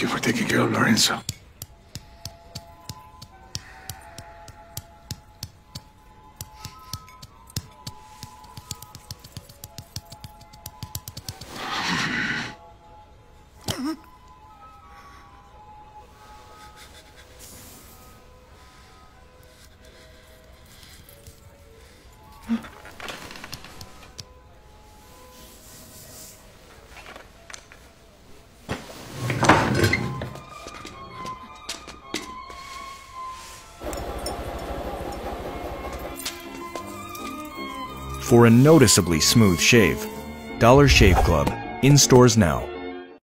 Thank you for taking care of Lorenzo. For a noticeably smooth shave, Dollar Shave Club, in stores now.